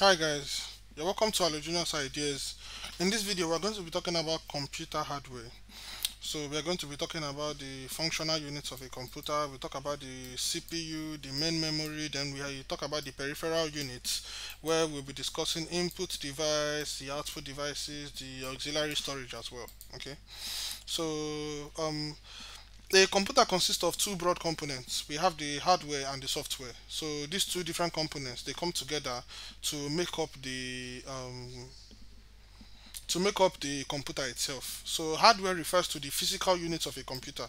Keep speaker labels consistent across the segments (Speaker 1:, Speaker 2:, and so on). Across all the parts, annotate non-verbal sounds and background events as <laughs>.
Speaker 1: Hi guys, you're welcome to Halogenius Ideas. In this video, we're going to be talking about computer hardware. So we're going to be talking about the functional units of a computer. We talk about the CPU, the main memory, then we talk about the peripheral units, where we'll be discussing input device, the output devices, the auxiliary storage as well. Okay, so um, a computer consists of two broad components. We have the hardware and the software. So these two different components they come together to make up the um, to make up the computer itself. So hardware refers to the physical units of a computer.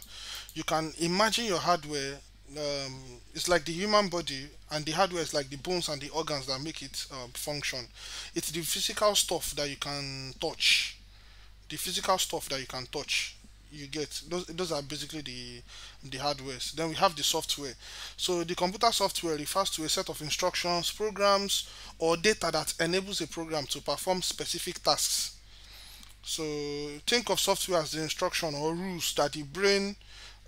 Speaker 1: You can imagine your hardware um, it's like the human body and the hardware is like the bones and the organs that make it uh, function. It's the physical stuff that you can touch. The physical stuff that you can touch you get. Those those are basically the the hardwares. Then we have the software. So the computer software refers to a set of instructions programs or data that enables a program to perform specific tasks. So think of software as the instruction or rules that the brain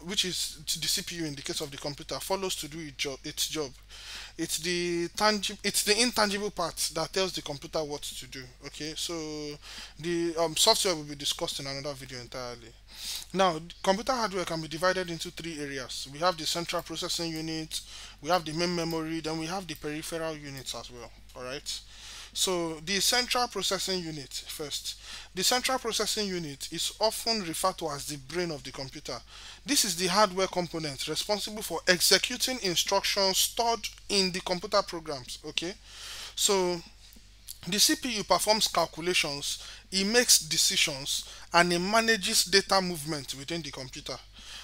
Speaker 1: which is the CPU in the case of the computer follows to do its job its job. It's the tangible it's the intangible part that tells the computer what to do okay? So the um, software will be discussed in another video entirely. Now computer hardware can be divided into three areas. We have the central processing unit we have the main memory then we have the peripheral units as well all right so the central processing unit first. The central processing unit is often referred to as the brain of the computer. This is the hardware component responsible for executing instructions stored in the computer programs. Okay, so the CPU performs calculations, it makes decisions, and it manages data movement within the computer.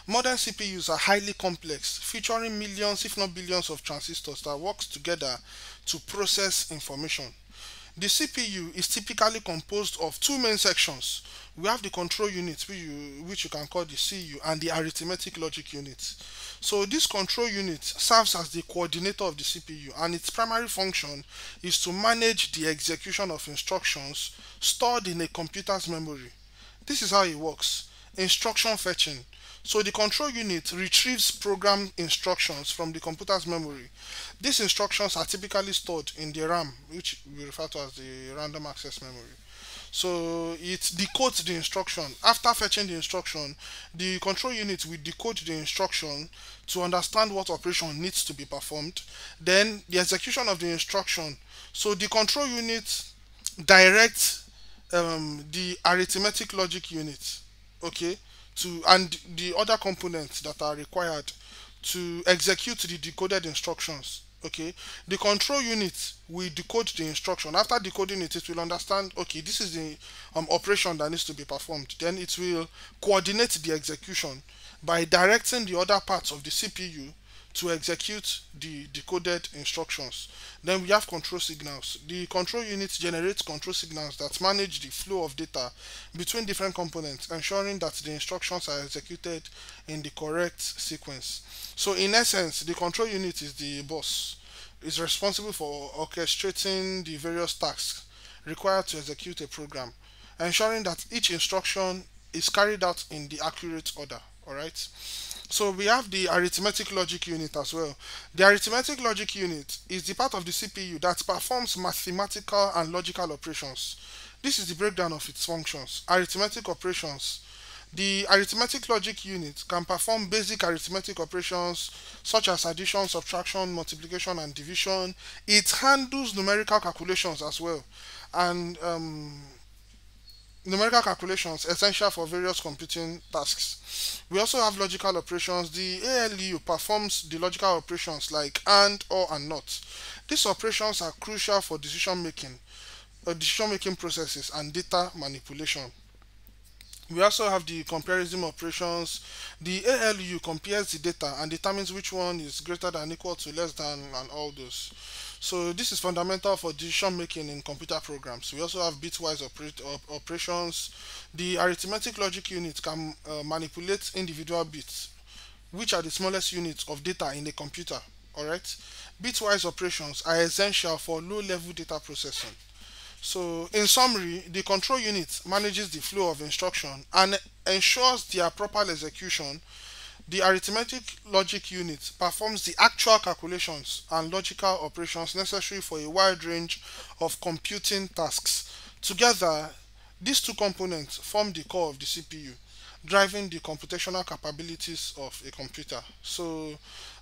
Speaker 1: Modern CPUs are highly complex, featuring millions if not billions of transistors that works together to process information. The CPU is typically composed of two main sections. We have the control unit, which you, which you can call the CU, and the arithmetic logic unit. So this control unit serves as the coordinator of the CPU, and its primary function is to manage the execution of instructions stored in a computer's memory. This is how it works. Instruction fetching. So the control unit retrieves program instructions from the computer's memory. These instructions are typically stored in the RAM, which we refer to as the random access memory. So it decodes the instruction. After fetching the instruction, the control unit will decode the instruction to understand what operation needs to be performed. Then the execution of the instruction. So the control unit directs um, the arithmetic logic unit. Okay to and the other components that are required to execute the decoded instructions okay? The control unit will decode the instruction. After decoding it it will understand okay this is the um, operation that needs to be performed. Then it will coordinate the execution by directing the other parts of the cpu to execute the decoded instructions. Then we have control signals. The control unit generates control signals that manage the flow of data between different components, ensuring that the instructions are executed in the correct sequence. So in essence, the control unit is the boss. is responsible for orchestrating the various tasks required to execute a program, ensuring that each instruction is carried out in the accurate order. Alright. So we have the arithmetic logic unit as well. The arithmetic logic unit is the part of the CPU that performs mathematical and logical operations. This is the breakdown of its functions. Arithmetic operations. The arithmetic logic unit can perform basic arithmetic operations such as addition, subtraction, multiplication, and division. It handles numerical calculations as well. And um, numerical calculations essential for various computing tasks. We also have logical operations. The ALU performs the logical operations like AND, OR, and NOT. These operations are crucial for decision making, uh, decision making processes, and data manipulation. We also have the comparison operations. The ALU compares the data and determines which one is greater than equal to less than and all those. So this is fundamental for decision making in computer programs. We also have bitwise op operations. The arithmetic logic unit can uh, manipulate individual bits, which are the smallest units of data in a computer. Alright, bitwise operations are essential for low-level data processing. So in summary, the control unit manages the flow of instruction and ensures their proper execution the arithmetic logic unit performs the actual calculations and logical operations necessary for a wide range of computing tasks. Together, these two components form the core of the CPU, driving the computational capabilities of a computer. So,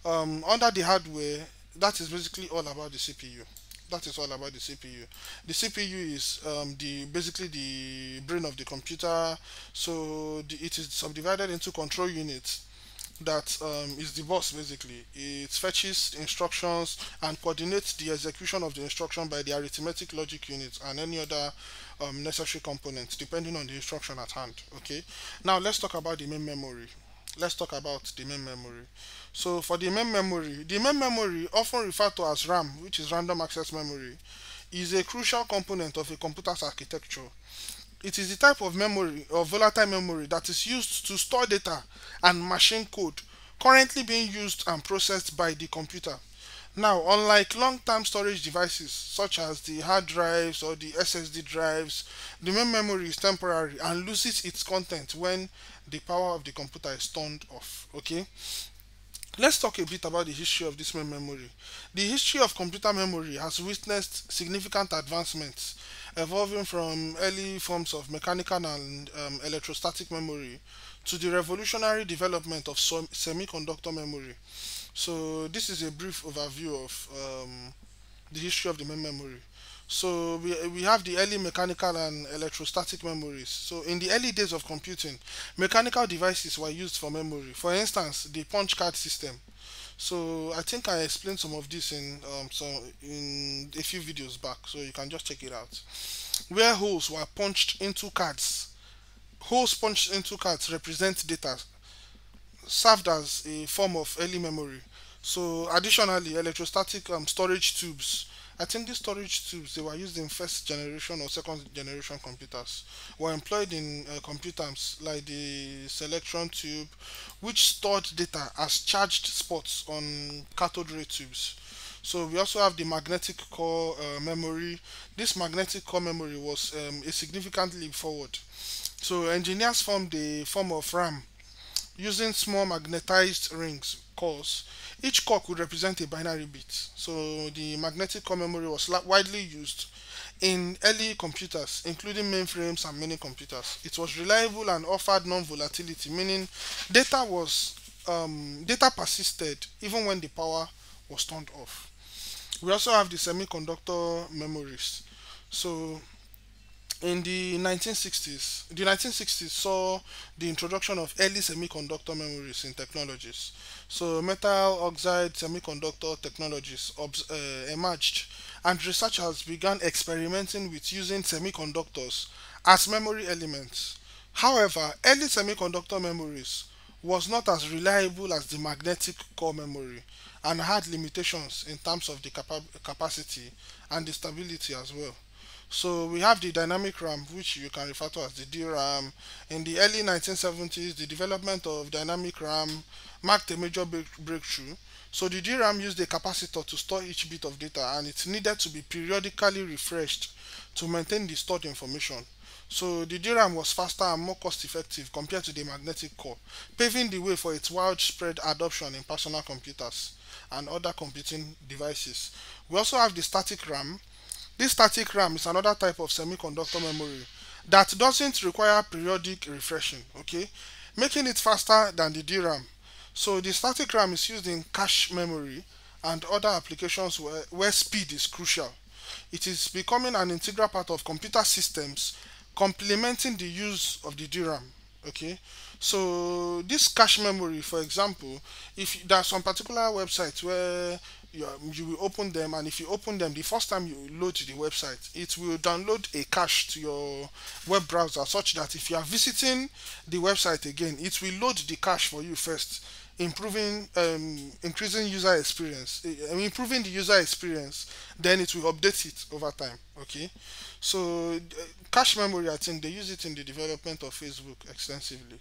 Speaker 1: um, under the hardware, that is basically all about the CPU that is all about the CPU. The CPU is um, the basically the brain of the computer. So the, it is subdivided into control units that um, is the boss basically. It fetches instructions and coordinates the execution of the instruction by the arithmetic logic unit and any other um, necessary components depending on the instruction at hand. Okay. Now let's talk about the main memory. Let's talk about the main memory. So for the main memory, the main memory, often referred to as RAM, which is random access memory, is a crucial component of a computer's architecture. It is the type of memory or volatile memory that is used to store data and machine code currently being used and processed by the computer. Now, unlike long-term storage devices such as the hard drives or the SSD drives, the main memory is temporary and loses its content when the power of the computer is turned off. Okay, Let's talk a bit about the history of this memory. The history of computer memory has witnessed significant advancements, evolving from early forms of mechanical and um, electrostatic memory to the revolutionary development of semiconductor memory. So this is a brief overview of um, the history of the main memory. So we, we have the early mechanical and electrostatic memories. So in the early days of computing, mechanical devices were used for memory. For instance, the punch card system. So I think I explained some of this in um, so in a few videos back, so you can just check it out. Where holes were punched into cards. Holes punched into cards represent data, served as a form of early memory. So additionally, electrostatic um, storage tubes I think these storage tubes they were used in first generation or second generation computers were employed in uh, computers like the Selectron tube, which stored data as charged spots on cathode ray tubes. So we also have the magnetic core uh, memory. This magnetic core memory was um, a significant leap forward. So engineers formed a form of RAM using small magnetized rings cores each core would represent a binary bit. So the magnetic core memory was widely used in early computers, including mainframes and mini computers. It was reliable and offered non-volatility, meaning data was um, data persisted even when the power was turned off. We also have the semiconductor memories. So in the 1960s, the 1960s saw the introduction of early semiconductor memories in technologies. So metal oxide semiconductor technologies uh, emerged and researchers began experimenting with using semiconductors as memory elements. However, early semiconductor memories was not as reliable as the magnetic core memory and had limitations in terms of the capa capacity and the stability as well. So we have the dynamic RAM, which you can refer to as the DRAM. In the early 1970s, the development of dynamic RAM marked a major break breakthrough. So the DRAM used a capacitor to store each bit of data and it needed to be periodically refreshed to maintain the stored information. So the DRAM was faster and more cost effective compared to the magnetic core, paving the way for its widespread adoption in personal computers and other computing devices. We also have the static RAM, this static RAM is another type of semiconductor memory that doesn't require periodic refreshing, okay, making it faster than the DRAM. So the static RAM is used in cache memory and other applications where, where speed is crucial. It is becoming an integral part of computer systems, complementing the use of the DRAM. Okay, so this cache memory, for example, if there are some particular websites where you, you will open them and if you open them the first time you load the website it will download a cache to your web browser such that if you are visiting the website again it will load the cache for you first improving um, increasing user experience uh, improving the user experience then it will update it over time okay? So uh, cache memory i think they use it in the development of facebook extensively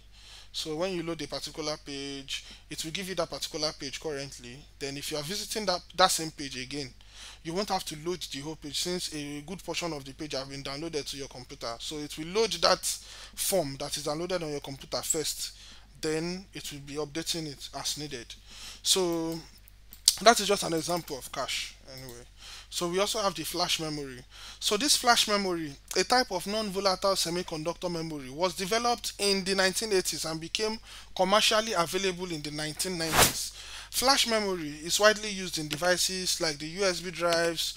Speaker 1: so when you load a particular page, it will give you that particular page currently. Then if you are visiting that, that same page again, you won't have to load the whole page since a good portion of the page have been downloaded to your computer. So it will load that form that is downloaded on your computer first. then it will be updating it as needed. So that is just an example of cache anyway. So we also have the flash memory. So this flash memory, a type of non-volatile semiconductor memory, was developed in the 1980s and became commercially available in the 1990s. Flash memory is widely used in devices like the USB drives,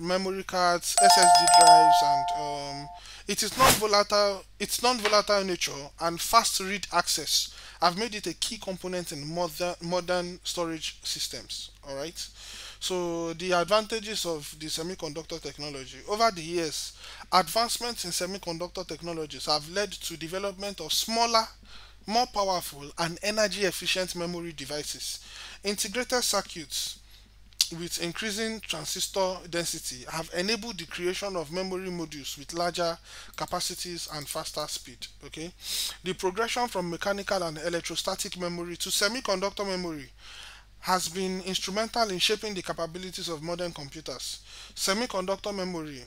Speaker 1: memory cards, SSD drives, and um, it is non-volatile. Its non-volatile nature and fast read access have made it a key component in modern modern storage systems. All right. So the advantages of the semiconductor technology over the years, advancements in semiconductor technologies have led to development of smaller more powerful and energy efficient memory devices. Integrated circuits with increasing transistor density have enabled the creation of memory modules with larger capacities and faster speed okay the progression from mechanical and electrostatic memory to semiconductor memory has been instrumental in shaping the capabilities of modern computers semiconductor memory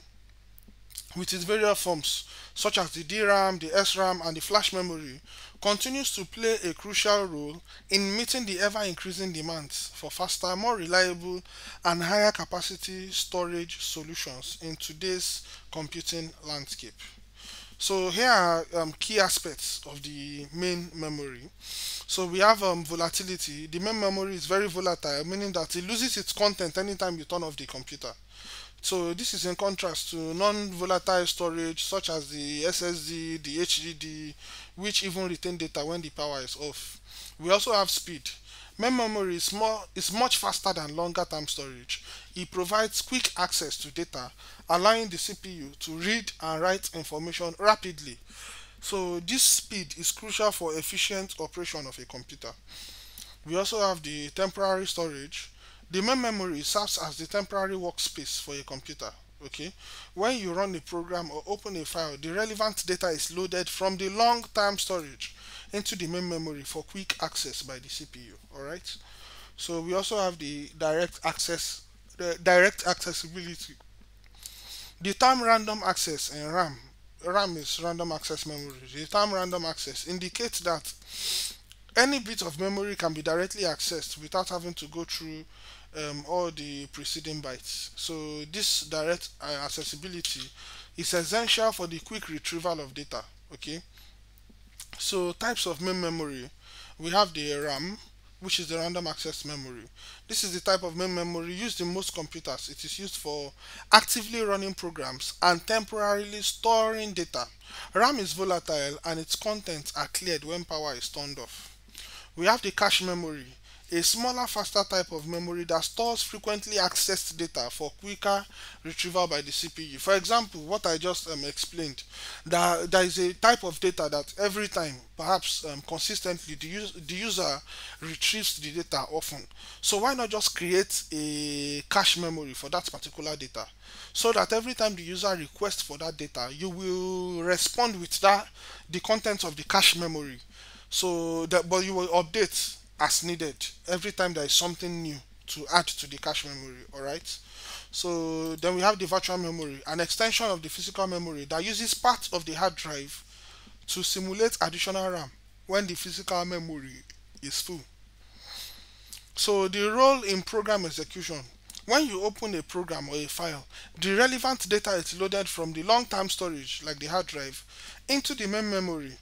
Speaker 1: with its various forms such as the DRAM, the SRAM, and the flash memory, continues to play a crucial role in meeting the ever increasing demands for faster, more reliable, and higher capacity storage solutions in today's computing landscape. So here are um, key aspects of the main memory. So we have um, volatility. The main memory is very volatile, meaning that it loses its content anytime you turn off the computer. So this is in contrast to non-volatile storage such as the SSD, the HDD, which even retain data when the power is off. We also have speed. Memory is, more, is much faster than longer term storage. It provides quick access to data, allowing the CPU to read and write information rapidly. So this speed is crucial for efficient operation of a computer. We also have the temporary storage the main memory serves as the temporary workspace for a computer. Okay, when you run a program or open a file, the relevant data is loaded from the long-term storage into the main memory for quick access by the CPU. All right. So we also have the direct access, the direct accessibility. The term random access in RAM, RAM is random access memory. The term random access indicates that any bit of memory can be directly accessed without having to go through um, all the preceding bytes. So this direct uh, accessibility is essential for the quick retrieval of data. Okay. So types of main memory, we have the RAM, which is the random access memory. This is the type of main memory used in most computers. It is used for actively running programs and temporarily storing data. RAM is volatile and its contents are cleared when power is turned off. We have the cache memory a smaller faster type of memory that stores frequently accessed data for quicker retrieval by the CPU. For example, what I just um, explained, that there is a type of data that every time, perhaps um, consistently, the, use, the user retrieves the data often. So why not just create a cache memory for that particular data so that every time the user requests for that data, you will respond with that the contents of the cache memory. So that, but you will update as needed every time there is something new to add to the cache memory all right so then we have the virtual memory an extension of the physical memory that uses part of the hard drive to simulate additional RAM when the physical memory is full. So the role in program execution. When you open a program or a file, the relevant data is loaded from the long-term storage, like the hard drive, into the main memory.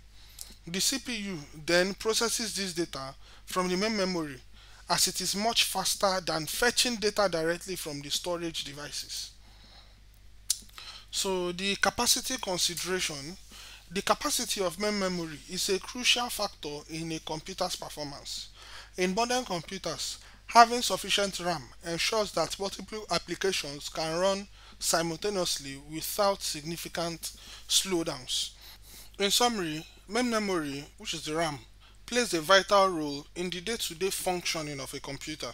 Speaker 1: The CPU then processes this data from the main memory as it is much faster than fetching data directly from the storage devices. So the capacity consideration, the capacity of main memory is a crucial factor in a computer's performance. In modern computers, having sufficient RAM ensures that multiple applications can run simultaneously without significant slowdowns. In summary, main memory, which is the RAM, plays a vital role in the day-to-day functioning of a computer.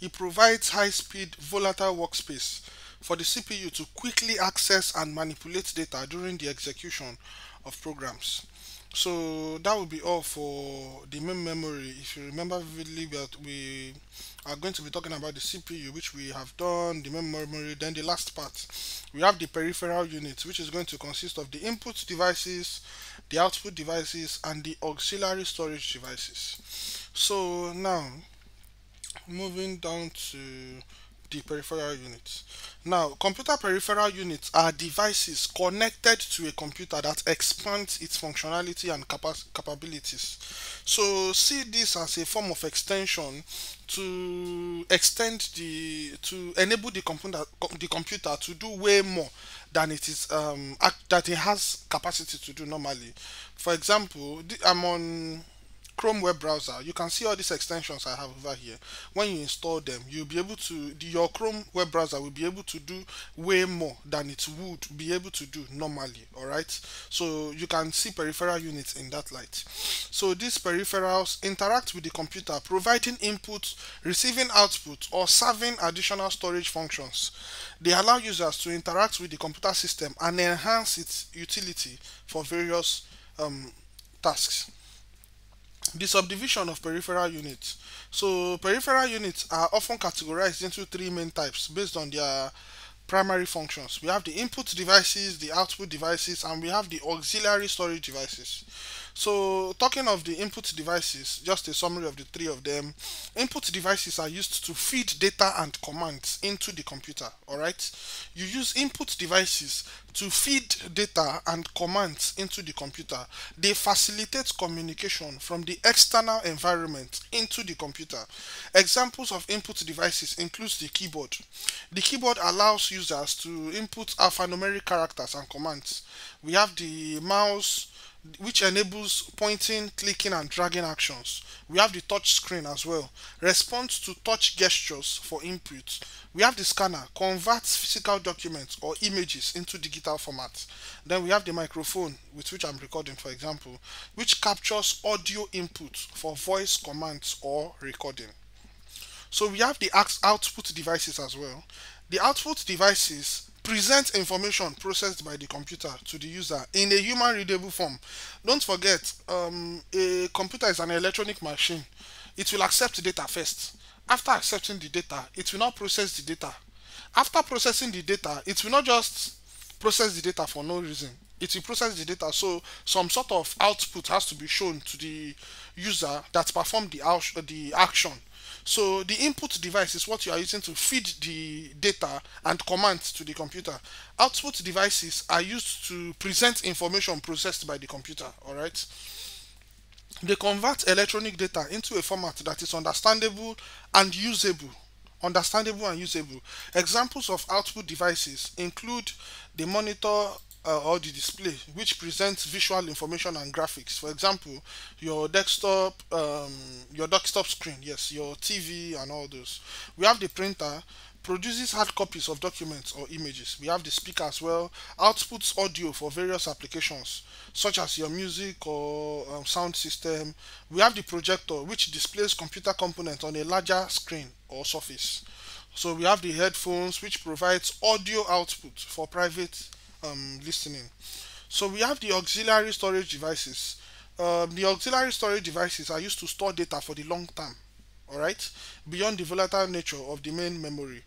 Speaker 1: It provides high-speed, volatile workspace for the CPU to quickly access and manipulate data during the execution of programs. so that will be all for the main memory if you remember vividly we are going to be talking about the CPU which we have done the memory then the last part we have the peripheral unit which is going to consist of the input devices the output devices and the auxiliary storage devices so now moving down to the peripheral units. Now, computer peripheral units are devices connected to a computer that expands its functionality and capa capabilities. So, see this as a form of extension to extend the to enable the computer the computer to do way more than it is um that it has capacity to do normally. For example, I'm on Chrome web browser, you can see all these extensions I have over here. When you install them, you'll be able to, your Chrome web browser will be able to do way more than it would be able to do normally, alright? So you can see peripheral units in that light. So these peripherals interact with the computer, providing input, receiving output, or serving additional storage functions. They allow users to interact with the computer system and enhance its utility for various um, tasks the subdivision of peripheral units. So peripheral units are often categorized into three main types based on their primary functions. We have the input devices, the output devices, and we have the auxiliary storage devices. So talking of the input devices, just a summary of the three of them. Input devices are used to feed data and commands into the computer, alright? You use input devices to feed data and commands into the computer. They facilitate communication from the external environment into the computer. Examples of input devices includes the keyboard. The keyboard allows users to input alphanumeric characters and commands. We have the mouse, which enables pointing, clicking and dragging actions. We have the touch screen as well. Response to touch gestures for input. We have the scanner, converts physical documents or images into digital format. Then we have the microphone with which I'm recording for example, which captures audio input for voice commands or recording. So we have the output devices as well. The output devices present information processed by the computer to the user in a human readable form. Don't forget, um, a computer is an electronic machine. It will accept data first. After accepting the data, it will not process the data. After processing the data, it will not just process the data for no reason. It will process the data, so some sort of output has to be shown to the user that performed the, the action so the input device is what you are using to feed the data and commands to the computer. Output devices are used to present information processed by the computer, all right? They convert electronic data into a format that is understandable and usable. Understandable and usable. Examples of output devices include the monitor uh, or the display which presents visual information and graphics. For example your desktop um, your desktop screen yes your TV and all those. We have the printer produces hard copies of documents or images. We have the speaker as well outputs audio for various applications such as your music or um, sound system. We have the projector which displays computer components on a larger screen or surface. So we have the headphones which provides audio output for private um, listening. So we have the auxiliary storage devices. Um, the auxiliary storage devices are used to store data for the long term, alright, beyond the volatile nature of the main memory.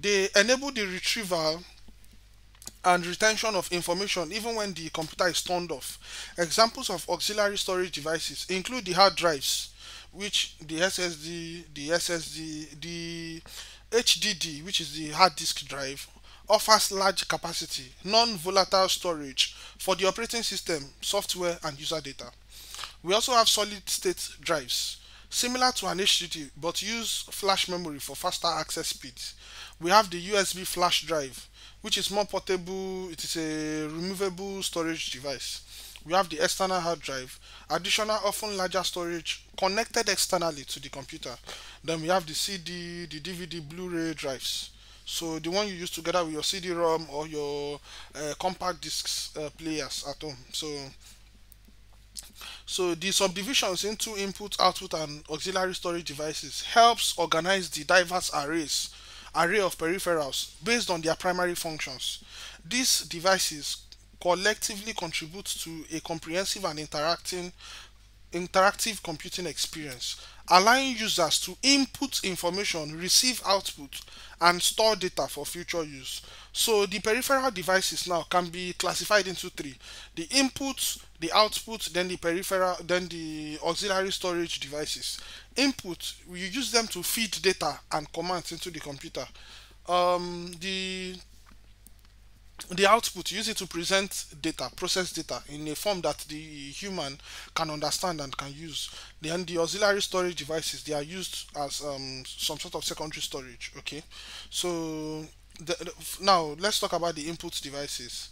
Speaker 1: They enable the retrieval and retention of information even when the computer is turned off. Examples of auxiliary storage devices include the hard drives, which the SSD, the SSD, the HDD, which is the hard disk drive, offers large capacity, non-volatile storage for the operating system, software, and user data. We also have solid-state drives, similar to an HDD but use flash memory for faster access speeds. We have the USB flash drive, which is more portable, it is a removable storage device. We have the external hard drive, additional often larger storage connected externally to the computer. Then we have the CD, the DVD, Blu-ray drives so the one you use together with your CD-ROM or your uh, compact discs uh, players at home. So so the subdivisions into input output and auxiliary storage devices helps organize the diverse arrays array of peripherals based on their primary functions. These devices collectively contribute to a comprehensive and interacting interactive computing experience, allowing users to input information, receive output, and store data for future use. So the peripheral devices now can be classified into three: the input, the output, then the peripheral, then the auxiliary storage devices. Input, we use them to feed data and commands into the computer. Um, the the output use it to present data process data in a form that the human can understand and can use. Then the auxiliary storage devices they are used as um, some sort of secondary storage okay? So the, the- now let's talk about the input devices.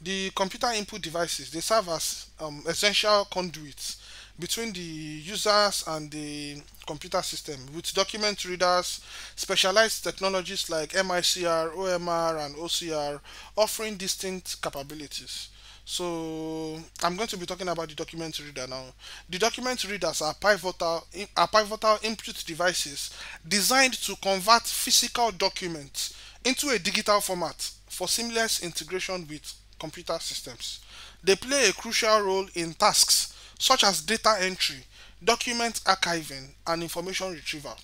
Speaker 1: The computer input devices they serve as um, essential conduits between the users and the computer system with document readers, specialized technologies like MICR, OMR, and OCR offering distinct capabilities. So I'm going to be talking about the document reader now. The document readers are pivotal are pivotal input devices designed to convert physical documents into a digital format for seamless integration with computer systems. They play a crucial role in tasks such as data entry, document archiving, and information retrieval.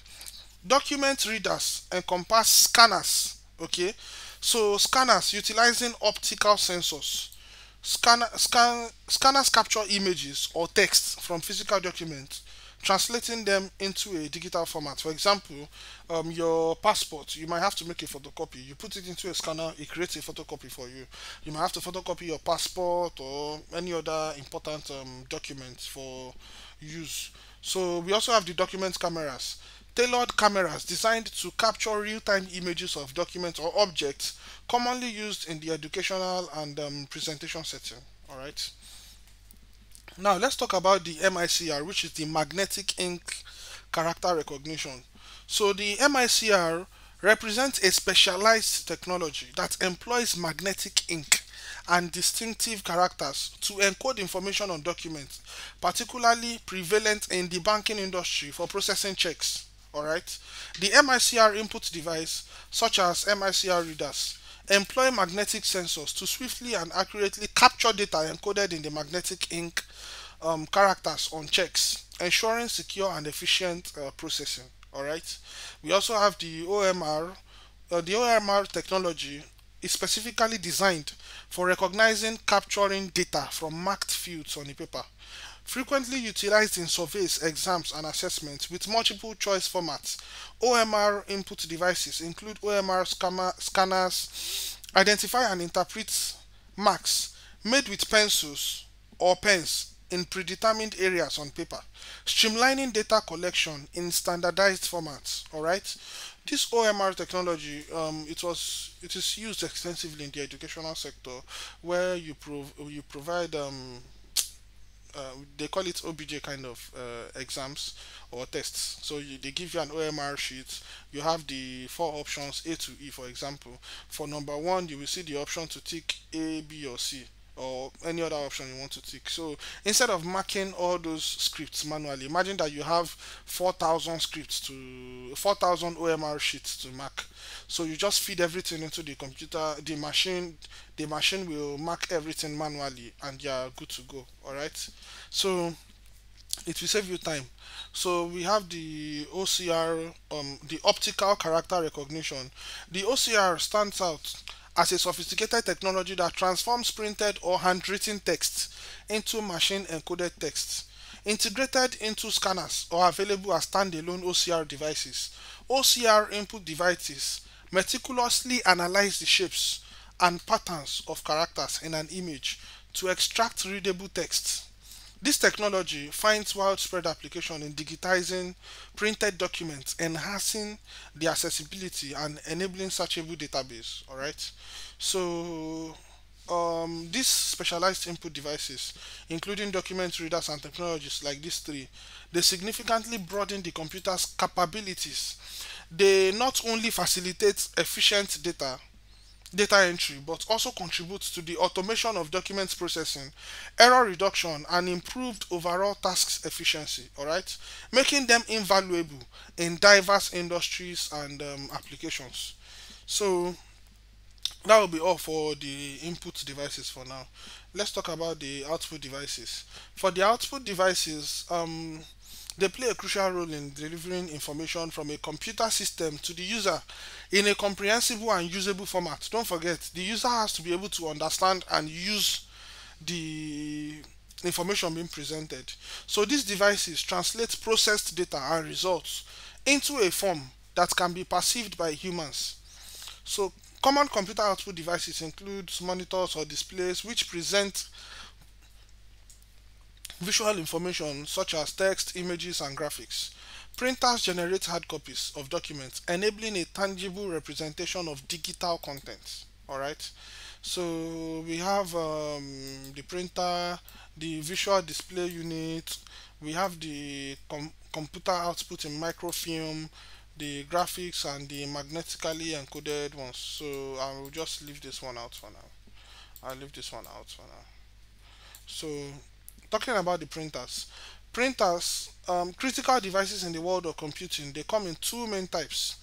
Speaker 1: Document readers encompass scanners, okay? So scanners utilizing optical sensors Scanner, scan, scanners capture images or text from physical documents, translating them into a digital format. For example, um, your passport, you might have to make a photocopy. You put it into a scanner, it creates a photocopy for you. You might have to photocopy your passport or any other important um, document for use. So we also have the document cameras. Tailored cameras designed to capture real-time images of documents or objects commonly used in the educational and um, presentation setting. All right. Now let's talk about the MICR, which is the magnetic ink character recognition. So the MICR represents a specialized technology that employs magnetic ink and distinctive characters to encode information on documents, particularly prevalent in the banking industry for processing checks. Alright, the MICR input device, such as MICR readers, employ magnetic sensors to swiftly and accurately capture data encoded in the magnetic ink um, characters on checks, ensuring secure and efficient uh, processing. All right. We also have the OMR. Uh, the OMR technology is specifically designed for recognizing, capturing data from marked fields on a paper. Frequently utilized in surveys, exams, and assessments with multiple choice formats, OMR input devices include OMR scanners, identify and interpret marks made with pencils or pens in predetermined areas on paper, streamlining data collection in standardized formats. All right, this OMR technology, um, it was it is used extensively in the educational sector, where you you provide um, uh, they call it OBJ kind of uh, exams or tests. So you, they give you an OMR sheet. You have the four options A to E, for example. For number one, you will see the option to tick A, B, or C or any other option you want to tick. So instead of marking all those scripts manually, imagine that you have 4,000 scripts to 4,000 OMR sheets to mark. So you just feed everything into the computer, the machine, the machine will mark everything manually and you're good to go. All right. So it will save you time. So we have the OCR, um, the optical character recognition. The OCR stands out as a sophisticated technology that transforms printed or handwritten text into machine encoded text. Integrated into scanners or available as standalone OCR devices. OCR input devices meticulously analyze the shapes and patterns of characters in an image to extract readable text. This technology finds widespread application in digitizing printed documents, enhancing the accessibility and enabling searchable database. All right. So um, these specialized input devices, including document readers and technologies like these three, they significantly broaden the computer's capabilities. They not only facilitate efficient data data entry, but also contributes to the automation of documents processing, error reduction, and improved overall tasks efficiency. All right, making them invaluable in diverse industries and um, applications. So that will be all for the input devices for now let's talk about the output devices for the output devices um, they play a crucial role in delivering information from a computer system to the user in a comprehensible and usable format. Don't forget the user has to be able to understand and use the information being presented. So these devices translate processed data and results into a form that can be perceived by humans. So common computer output devices include monitors or displays which present visual information such as text, images, and graphics. Printers generate hard copies of documents, enabling a tangible representation of digital content. Alright, so we have um, the printer, the visual display unit, we have the com- computer output in microfilm, the graphics and the magnetically encoded ones. So I will just leave this one out for now. I'll leave this one out for now. So talking about the printers. Printers um, critical devices in the world of computing they come in two main types.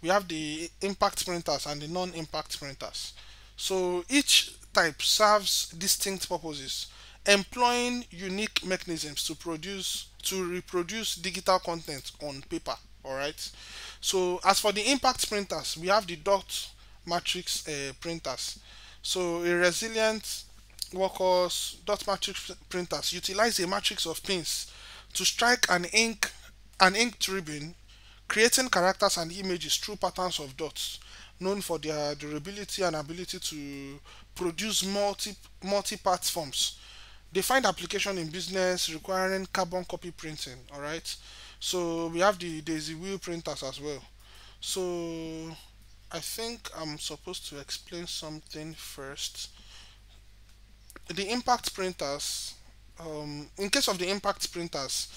Speaker 1: We have the impact printers and the non-impact printers. So each type serves distinct purposes employing unique mechanisms to produce to reproduce digital content on paper all right so as for the impact printers we have the dot matrix uh, printers. So a resilient workhorse dot matrix printers utilize a matrix of pins to strike an ink an inked ribbon creating characters and images through patterns of dots known for their durability and ability to produce multi multi-part forms. They find application in business requiring carbon copy printing all right so we have the daisy wheel printers as well. So i think i'm supposed to explain something first the impact printers um, in case of the impact printers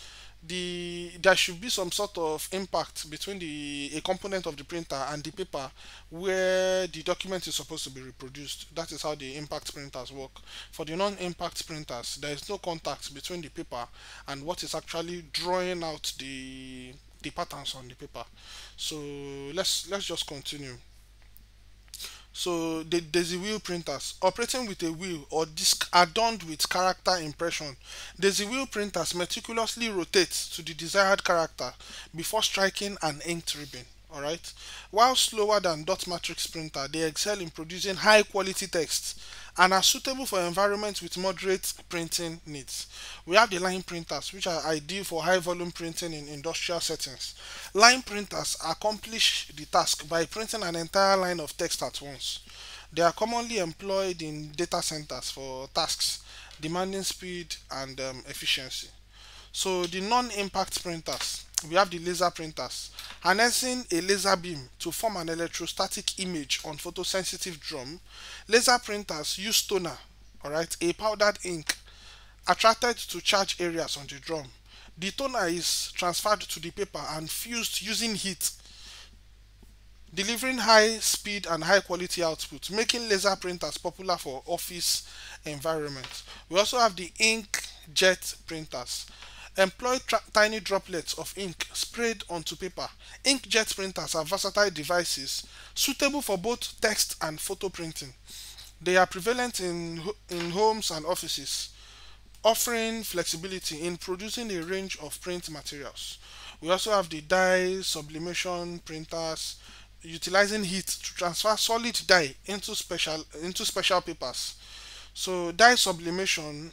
Speaker 1: the there should be some sort of impact between the a component of the printer and the paper where the document is supposed to be reproduced. That is how the impact printers work. For the non-impact printers there is no contact between the paper and what is actually drawing out the the patterns on the paper. So let's let's just continue so the, daisy wheel printers operating with a wheel or disc adorned with character impression. Daisy wheel printers meticulously rotate to the desired character before striking an inked ribbon. Alright. While slower than dot matrix printer, they excel in producing high quality text and are suitable for environments with moderate printing needs. We have the line printers, which are ideal for high volume printing in industrial settings. Line printers accomplish the task by printing an entire line of text at once. They are commonly employed in data centers for tasks demanding speed and um, efficiency. So the non-impact printers, we have the laser printers, harnessing a laser beam to form an electrostatic image on photosensitive drum. Laser printers use toner, alright, a powdered ink attracted to charge areas on the drum. The toner is transferred to the paper and fused using heat, delivering high speed and high quality output, making laser printers popular for office environments. We also have the ink jet printers Employ tiny droplets of ink sprayed onto paper. Inkjet printers are versatile devices suitable for both text and photo printing. They are prevalent in, in homes and offices, offering flexibility in producing a range of print materials. We also have the dye sublimation printers utilizing heat to transfer solid dye into special into special papers. So dye sublimation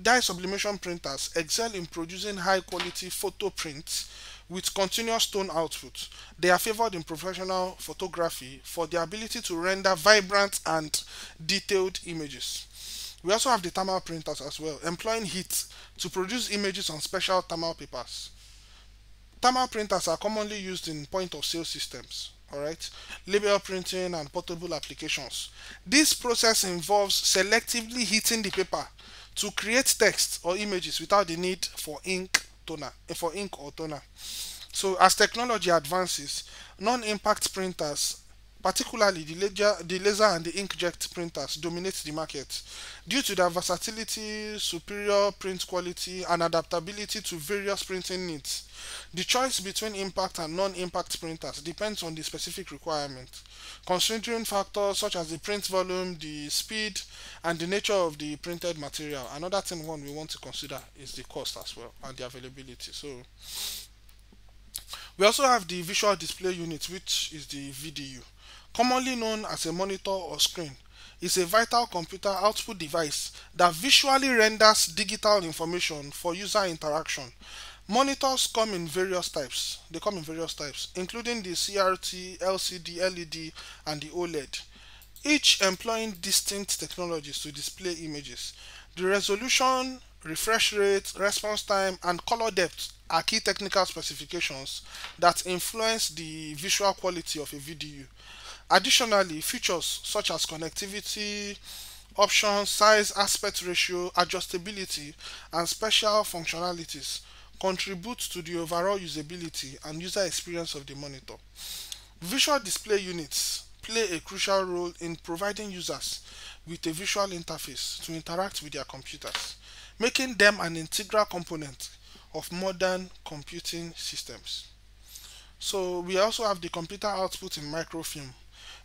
Speaker 1: dye sublimation printers excel in producing high quality photo prints with continuous tone output. They are favored in professional photography for their ability to render vibrant and detailed images. We also have the thermal printers as well, employing heat to produce images on special thermal papers. Thermal printers are commonly used in point of sale systems, alright, label printing and portable applications. This process involves selectively heating the paper to create text or images without the need for ink toner eh, for ink or toner. So as technology advances non-impact printers Particularly, the laser, the laser and the inkjet printers dominate the market due to their versatility, superior print quality, and adaptability to various printing needs. The choice between impact and non-impact printers depends on the specific requirement, considering factors such as the print volume, the speed, and the nature of the printed material. Another thing one we want to consider is the cost as well and the availability. So we also have the visual display unit, which is the VDU. Commonly known as a monitor or screen, is a vital computer output device that visually renders digital information for user interaction. Monitors come in various types. They come in various types, including the CRT, LCD, LED, and the OLED, each employing distinct technologies to display images. The resolution, refresh rate, response time, and color depth are key technical specifications that influence the visual quality of a VDU. Additionally, features such as connectivity, options, size, aspect ratio, adjustability, and special functionalities contribute to the overall usability and user experience of the monitor. Visual display units play a crucial role in providing users with a visual interface to interact with their computers, making them an integral component of modern computing systems. So we also have the computer output in microfilm.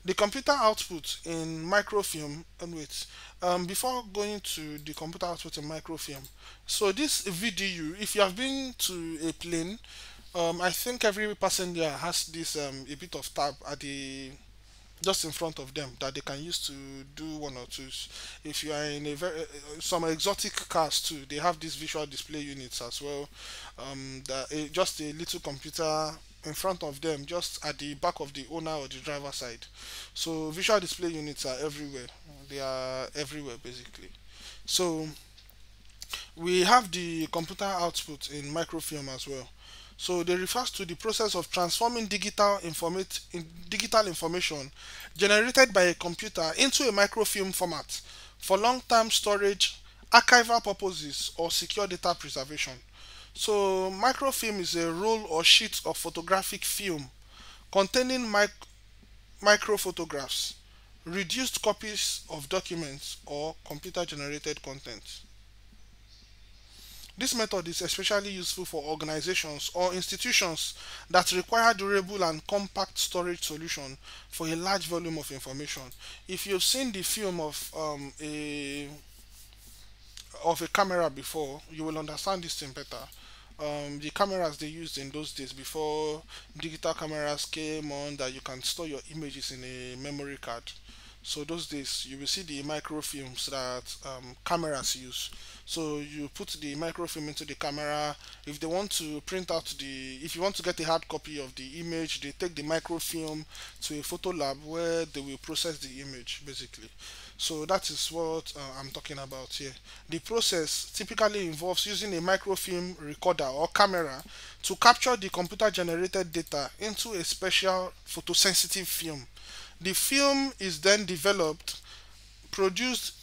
Speaker 1: The computer output in microfilm, and wait, um, before going to the computer output in microfilm, so this VDU, if you have been to a plane, um, I think every person there has this um, a bit of tab at the just in front of them that they can use to do one or two. If you are in a very uh, some exotic cars too, they have these visual display units as well. Um, that uh, just a little computer in front of them, just at the back of the owner or the driver side. So visual display units are everywhere. They are everywhere basically. So we have the computer output in microfilm as well. So they refers to the process of transforming digital informate in digital information generated by a computer into a microfilm format for long-term storage, archival purposes, or secure data preservation. So microfilm is a roll or sheet of photographic film containing mic microphotographs, reduced copies of documents or computer generated content. This method is especially useful for organizations or institutions that require durable and compact storage solution for a large volume of information. If you've seen the film of um, a of a camera before, you will understand this thing better. Um, the cameras they used in those days before digital cameras came on that you can store your images in a memory card. So those days you will see the microfilms that um, cameras use. So you put the microfilm into the camera. If they want to print out the if you want to get a hard copy of the image they take the microfilm to a photo lab where they will process the image basically so that is what uh, I'm talking about here the process typically involves using a microfilm recorder or camera to capture the computer generated data into a special photosensitive film the film is then developed, produced,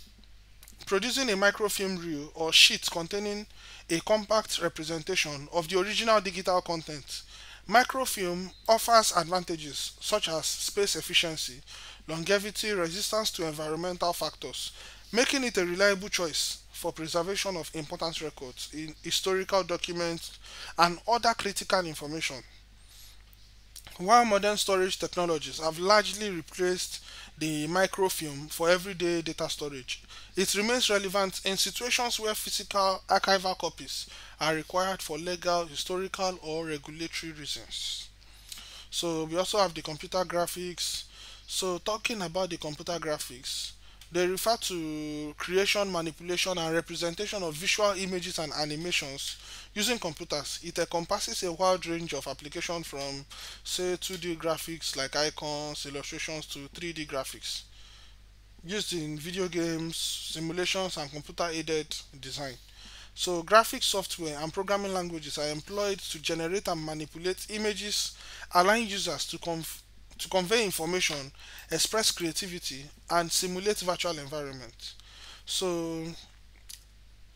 Speaker 1: producing a microfilm reel or sheet containing a compact representation of the original digital content. Microfilm offers advantages such as space efficiency, longevity, resistance to environmental factors, making it a reliable choice for preservation of important records in historical documents and other critical information. While modern storage technologies have largely replaced the microfilm for everyday data storage, it remains relevant in situations where physical archival copies are required for legal, historical, or regulatory reasons. So we also have the computer graphics. So talking about the computer graphics, they refer to creation, manipulation, and representation of visual images and animations using computers. It encompasses a wide range of applications from, say, 2D graphics like icons, illustrations to 3D graphics used in video games, simulations, and computer-aided design. So graphic software and programming languages are employed to generate and manipulate images, allowing users to to convey information, express creativity, and simulate virtual environments. So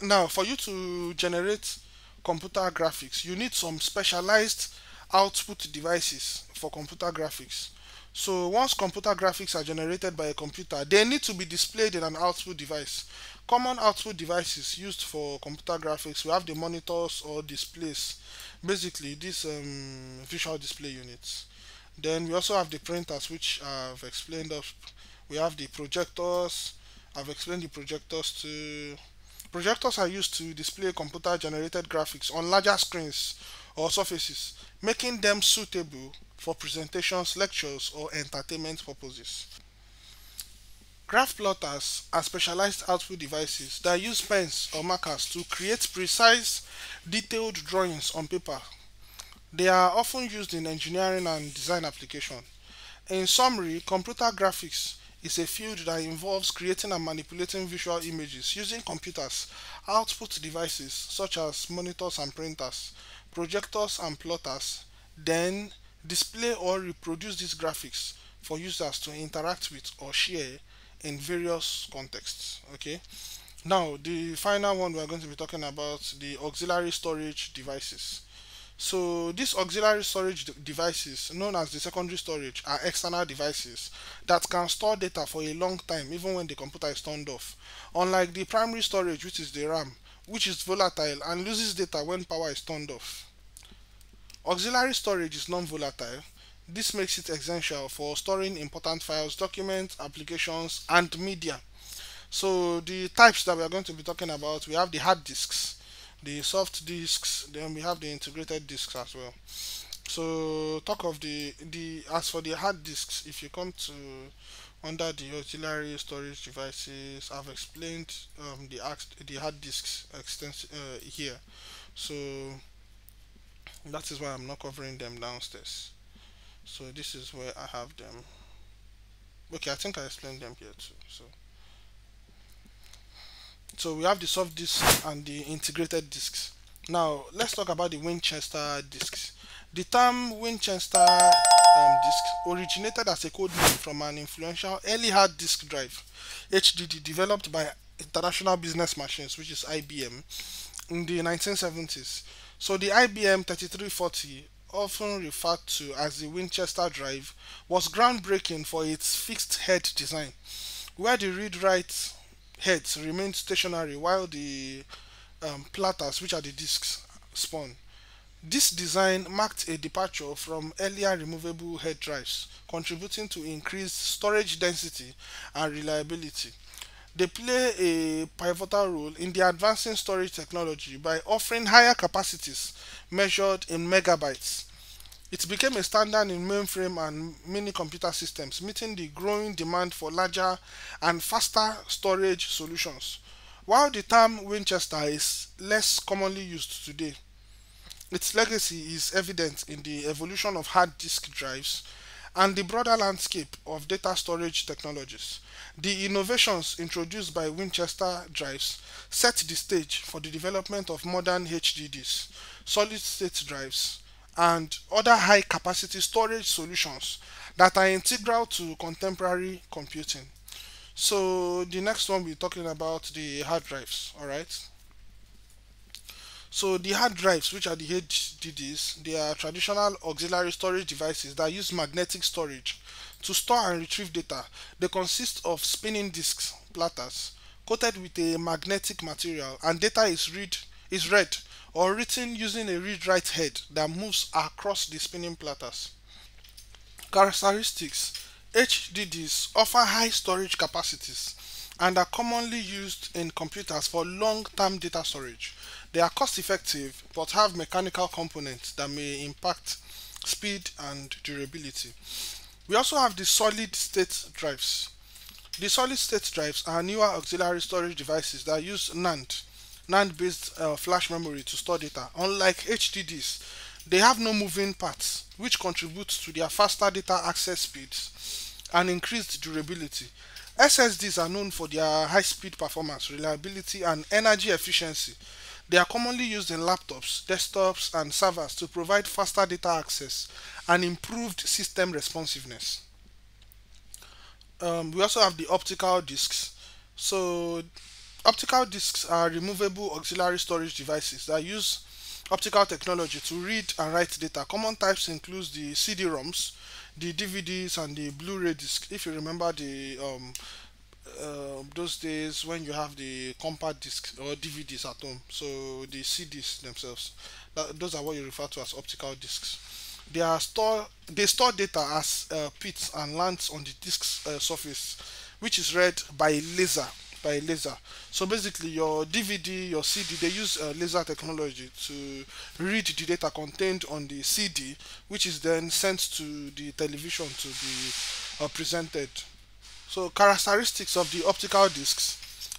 Speaker 1: now for you to generate computer graphics, you need some specialized output devices for computer graphics. So once computer graphics are generated by a computer, they need to be displayed in an output device. Common output devices used for computer graphics, we have the monitors or displays, basically these um, visual display units. Then we also have the printers, which I've explained of. We have the projectors. I've explained the projectors to. Projectors are used to display computer generated graphics on larger screens or surfaces, making them suitable for presentations, lectures, or entertainment purposes. Graph plotters are specialized output devices that use pens or markers to create precise, detailed drawings on paper. They are often used in engineering and design application. In summary, computer graphics is a field that involves creating and manipulating visual images using computers, output devices such as monitors and printers, projectors and plotters, then display or reproduce these graphics for users to interact with or share in various contexts. Okay. Now, the final one we're going to be talking about the auxiliary storage devices. So these auxiliary storage devices, known as the secondary storage, are external devices that can store data for a long time even when the computer is turned off. Unlike the primary storage, which is the RAM, which is volatile and loses data when power is turned off. Auxiliary storage is non-volatile. This makes it essential for storing important files, documents, applications, and media. So the types that we are going to be talking about, we have the hard disks, the soft disks then we have the integrated disks as well. So talk of the the as for the hard disks if you come to under the auxiliary storage devices I've explained um, the the hard disks extens uh, here. So that is why I'm not covering them downstairs. So this is where I have them. Okay I think I explained them here too so so we have the soft disk and the integrated disks. Now let's talk about the Winchester disks. The term Winchester um, disk originated as a code name from an influential early hard disk drive HDD developed by International Business Machines which is IBM in the 1970s. So the IBM 3340 often referred to as the Winchester drive was groundbreaking for its fixed head design where the read-write heads remain stationary while the um, platters, which are the discs, spun. This design marked a departure from earlier removable head drives, contributing to increased storage density and reliability. They play a pivotal role in the advancing storage technology by offering higher capacities measured in megabytes it became a standard in mainframe and mini computer systems, meeting the growing demand for larger and faster storage solutions. While the term Winchester is less commonly used today, its legacy is evident in the evolution of hard disk drives and the broader landscape of data storage technologies. The innovations introduced by Winchester drives set the stage for the development of modern HDDs, solid state drives, and other high capacity storage solutions that are integral to contemporary computing. So the next one we're talking about the hard drives, all right? So the hard drives, which are the HDDs, they are traditional auxiliary storage devices that use magnetic storage to store and retrieve data. They consist of spinning disks, platters, coated with a magnetic material, and data is read is read or written using a read-write head that moves across the spinning platters. Characteristics HDDs offer high storage capacities and are commonly used in computers for long-term data storage. They are cost-effective but have mechanical components that may impact speed and durability. We also have the solid-state drives. The solid-state drives are newer auxiliary storage devices that use NAND NAND-based uh, flash memory to store data. Unlike HDDs, they have no moving parts, which contributes to their faster data access speeds and increased durability. SSDs are known for their high-speed performance, reliability, and energy efficiency. They are commonly used in laptops, desktops, and servers to provide faster data access and improved system responsiveness. Um, we also have the optical disks. So Optical disks are removable auxiliary storage devices that use optical technology to read and write data. Common types include the CD-ROMs, the DVDs and the Blu-ray disc. If you remember the um, uh, those days when you have the compact discs or DVDs at home, so the CDs themselves, that, those are what you refer to as optical discs. They are store they store data as uh, pits and lands on the disk's uh, surface, which is read by a laser by laser. So basically, your DVD, your CD, they use uh, laser technology to read the data contained on the CD, which is then sent to the television to be uh, presented. So characteristics of the optical discs.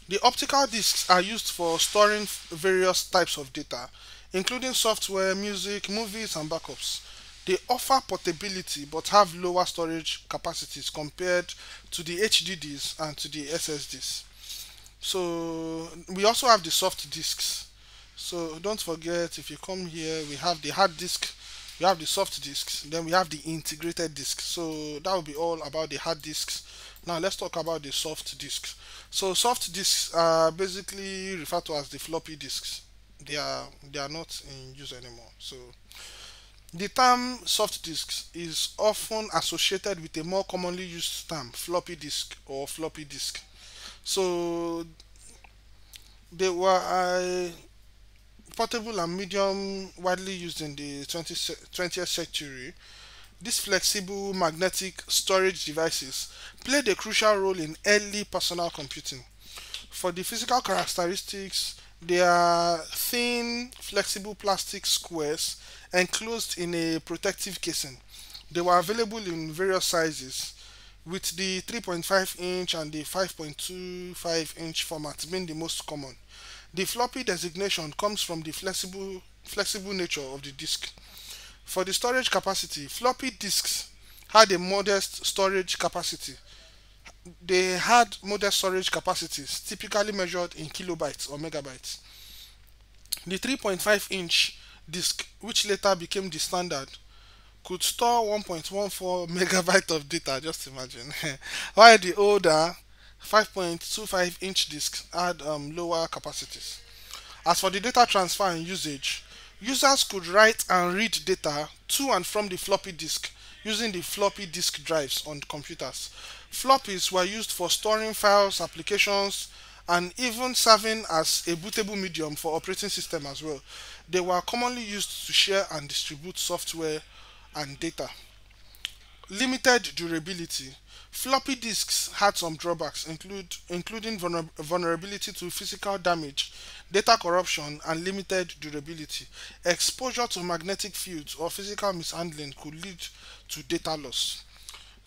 Speaker 1: The optical discs are used for storing various types of data, including software, music, movies, and backups. They offer portability but have lower storage capacities compared to the HDDs and to the SSDs. So we also have the soft disks. So don't forget if you come here, we have the hard disk, we have the soft disks, then we have the integrated disk. So that will be all about the hard disks. Now let's talk about the soft disks. So soft disks are basically referred to as the floppy disks. They are they are not in use anymore. So the term soft disks is often associated with a more commonly used term, floppy disk or floppy disk. So they were uh, portable and medium widely used in the 20th, 20th century. These flexible magnetic storage devices played a crucial role in early personal computing. For the physical characteristics, they are thin, flexible plastic squares enclosed in a protective casing. They were available in various sizes, with the 3.5 inch and the 5.25 inch format being the most common. The floppy designation comes from the flexible, flexible nature of the disk. For the storage capacity, floppy disks had a modest storage capacity. They had modest storage capacities, typically measured in kilobytes or megabytes. The 3.5 inch disk, which later became the standard, could store 1.14 <laughs> megabyte of data just imagine. <laughs> While the older 5.25 inch discs had um, lower capacities. As for the data transfer and usage users could write and read data to and from the floppy disk using the floppy disk drives on computers. Floppies were used for storing files applications and even serving as a bootable medium for operating system as well. They were commonly used to share and distribute software and data. Limited durability. Floppy disks had some drawbacks, include, including vulner vulnerability to physical damage, data corruption, and limited durability. Exposure to magnetic fields or physical mishandling could lead to data loss.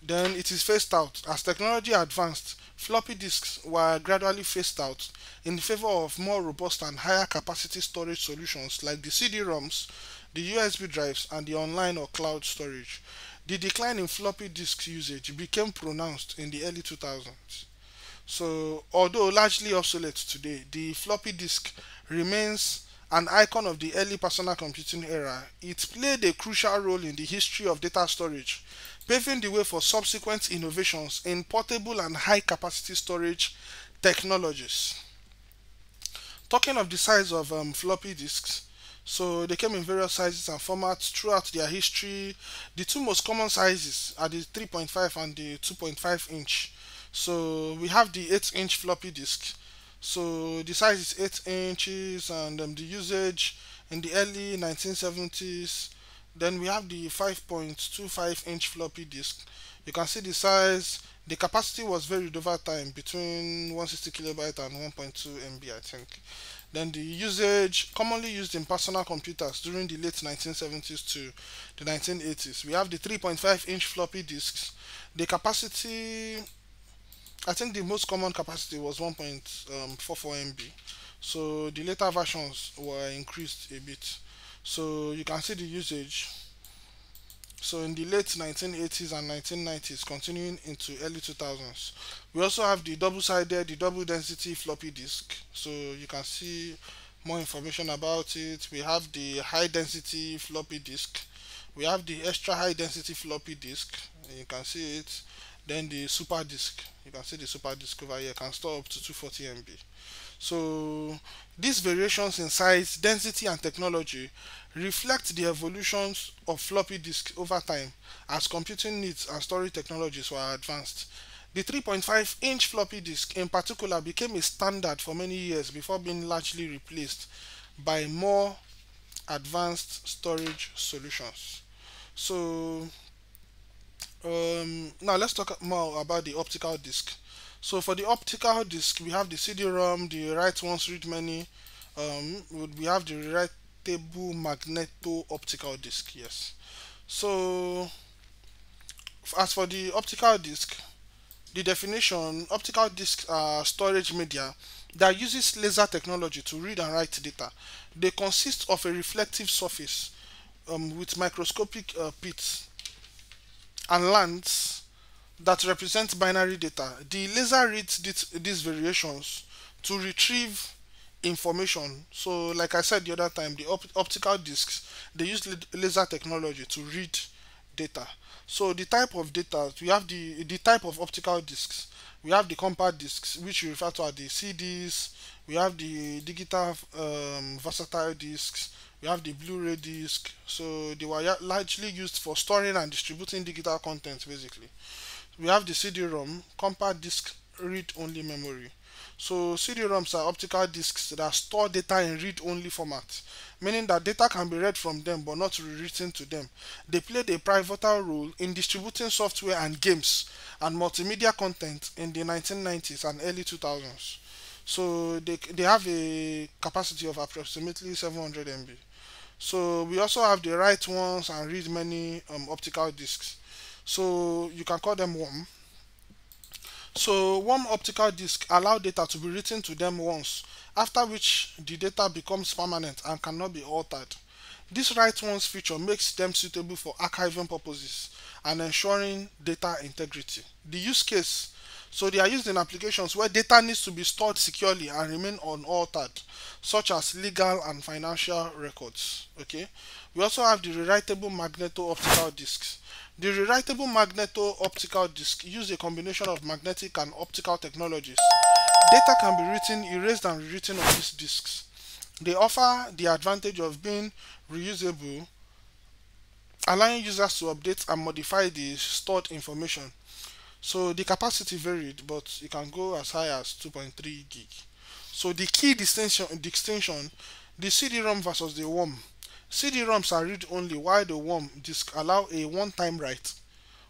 Speaker 1: Then it is phased out. As technology advanced, floppy disks were gradually phased out in favor of more robust and higher capacity storage solutions like the CD-ROMs, the USB drives, and the online or cloud storage. The decline in floppy disk usage became pronounced in the early 2000s. So, although largely obsolete today, the floppy disk remains an icon of the early personal computing era. It played a crucial role in the history of data storage, paving the way for subsequent innovations in portable and high capacity storage technologies. Talking of the size of um, floppy disks, so they came in various sizes and formats throughout their history. The two most common sizes are the 3.5 and the 2.5 inch. So we have the 8 inch floppy disk. So the size is 8 inches and um, the usage in the early 1970s. Then we have the 5.25 inch floppy disk. You can see the size. The capacity was varied over time between 160 kilobyte and 1.2 MB, I think. Then the usage commonly used in personal computers during the late 1970s to the 1980s. We have the 3.5 inch floppy disks. The capacity, I think the most common capacity was 1.44 um, MB. So the later versions were increased a bit. So you can see the usage so in the late 1980s and 1990s continuing into early 2000s we also have the double-sided the double density floppy disk. So you can see more information about it. We have the high density floppy disk. We have the extra high density floppy disk. You can see it. Then the super disk. You can see the super disk over here. Can store up to 240 MB so these variations in size density and technology reflect the evolutions of floppy disk over time as computing needs and storage technologies were advanced. The 3.5 inch floppy disk in particular became a standard for many years before being largely replaced by more advanced storage solutions. So um, now let's talk more about the optical disc so for the optical disc we have the cd-rom the write once read many um, we have the writable magneto optical disc yes. So as for the optical disc the definition optical discs are storage media that uses laser technology to read and write data. They consist of a reflective surface um, with microscopic uh, pits and lands that represent binary data. The laser reads this, these variations to retrieve information. So, like I said the other time, the op optical discs they use laser technology to read data. So, the type of data we have the the type of optical discs. We have the compact discs, which we refer to as the CDs. We have the digital um, versatile discs we have the Blu-ray disc. So they were largely used for storing and distributing digital content basically. We have the CD-ROM, compact disc read-only memory. So CD-ROMs are optical discs that store data in read-only format, meaning that data can be read from them but not rewritten to them. They played a pivotal role in distributing software and games and multimedia content in the 1990s and early 2000s. So they, they have a capacity of approximately 700 MB. So we also have the write ones and read many um, optical discs. So you can call them WORM. So WORM optical disc allow data to be written to them once, after which the data becomes permanent and cannot be altered. This write once feature makes them suitable for archiving purposes and ensuring data integrity. The use case so they are used in applications where data needs to be stored securely and remain unaltered, such as legal and financial records. Okay. We also have the rewritable magneto optical discs. The rewritable magneto optical disc use a combination of magnetic and optical technologies. Data can be written, erased, and rewritten on these discs. They offer the advantage of being reusable, allowing users to update and modify the stored information so the capacity varied, but it can go as high as 2.3 gig. So the key distinction, distinction the CD-ROM versus the WORM. CD-ROMs are read-only while the WORM disk allow a one-time write,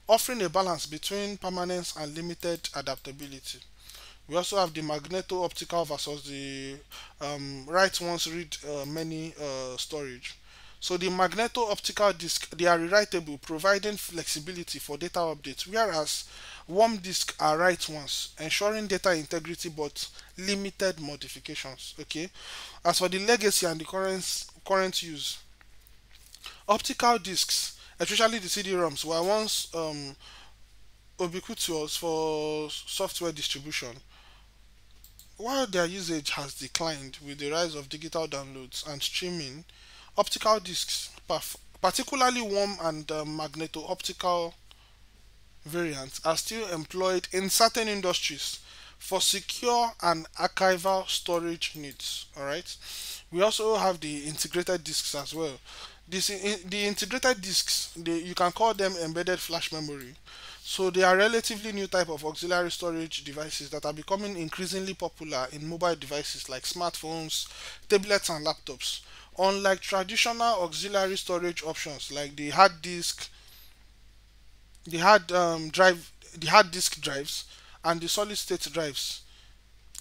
Speaker 1: offering a balance between permanence and limited adaptability. We also have the magneto optical versus the um, write once read uh, many uh, storage. So the magneto optical disk they are rewritable, providing flexibility for data updates, whereas WORM disk are write once, ensuring data integrity but limited modifications. Okay. As for the legacy and the current current use, optical disks, especially the CD-ROMs, were once um, ubiquitous for software distribution. While their usage has declined with the rise of digital downloads and streaming, optical disks, particularly WORM and uh, magneto-optical variants are still employed in certain industries for secure and archival storage needs all right we also have the integrated disks as well this the integrated disks they, you can call them embedded flash memory so they are relatively new type of auxiliary storage devices that are becoming increasingly popular in mobile devices like smartphones tablets and laptops unlike traditional auxiliary storage options like the hard disk the hard um, drive, the hard disk drives, and the solid state drives.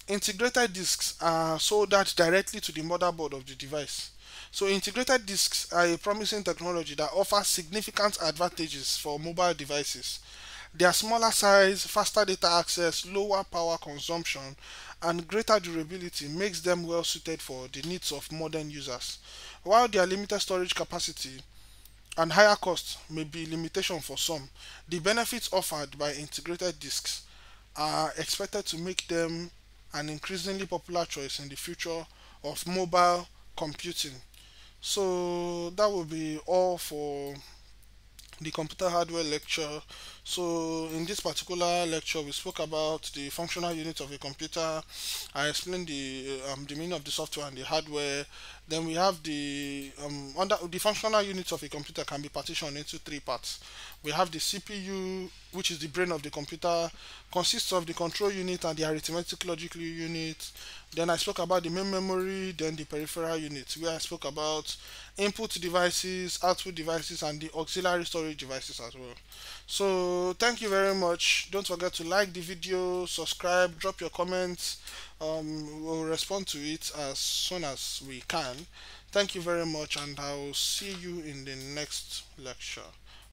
Speaker 1: Integrated disks are soldered directly to the motherboard of the device. So integrated disks are a promising technology that offers significant advantages for mobile devices. Their smaller size, faster data access, lower power consumption, and greater durability makes them well suited for the needs of modern users. While their limited storage capacity and higher cost may be limitation for some, the benefits offered by integrated disks are expected to make them an increasingly popular choice in the future of mobile computing. So that will be all for the computer hardware lecture so in this particular lecture we spoke about the functional unit of a computer. I explained the um, the meaning of the software and the hardware. Then we have the um, under the functional units of a computer can be partitioned into three parts. We have the cpu which is the brain of the computer consists of the control unit and the arithmetic logic unit. Then i spoke about the main memory then the peripheral unit where i spoke about input devices output devices and the auxiliary storage devices as well so thank you very much. Don't forget to like the video subscribe drop your comments. Um, we'll respond to it as soon as we can. Thank you very much and i'll see you in the next lecture